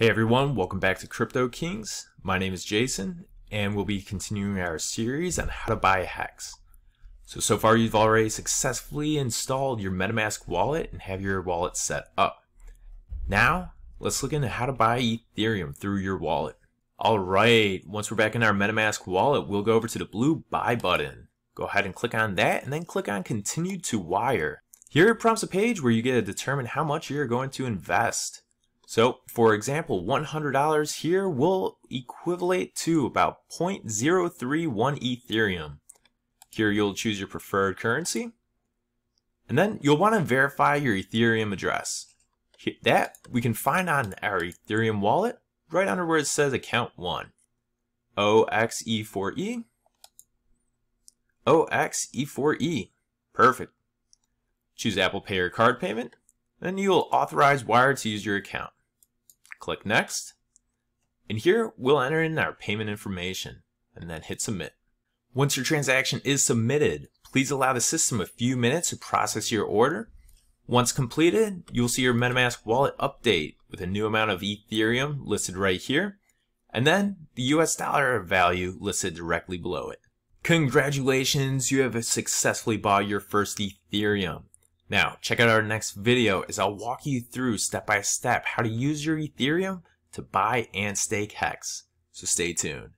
Hey everyone, welcome back to Crip-Toe Kings. My name is Jason, and we'll be continuing our series on how to buy hex. So, so far you've already successfully installed your MetaMask wallet and have your wallet set up. Now, let's look into how to buy Ethereum through your wallet. Alright, once we're back in our MetaMask wallet, we'll go over to the blue buy button. Go ahead and click on that, and then click on continue to Wyre. Here it prompts a page where you get to determine how much you're going to invest. So, for example, $100 here will equivalent to about 0.031 Ethereum. Here you'll choose your preferred currency. And then you'll want to verify your Ethereum address. That we can find on our Ethereum wallet right under where it says account 1. OXE4E. OXE4E. Perfect. Choose Apple Pay or card payment. Then you'll authorize Wyre to use your account. Click Next. And here we'll enter in our payment information and then hit Submit. Once your transaction is submitted, please allow the system a few minutes to process your order. Once completed, you'll see your MetaMask wallet update with a new amount of Ethereum listed right here, and then the US dollar value listed directly below it. Congratulations, you have successfully bought your first Ethereum. Now, check out our next video as I'll walk you through step by step how to use your Ethereum to buy and stake Hex. So stay tuned.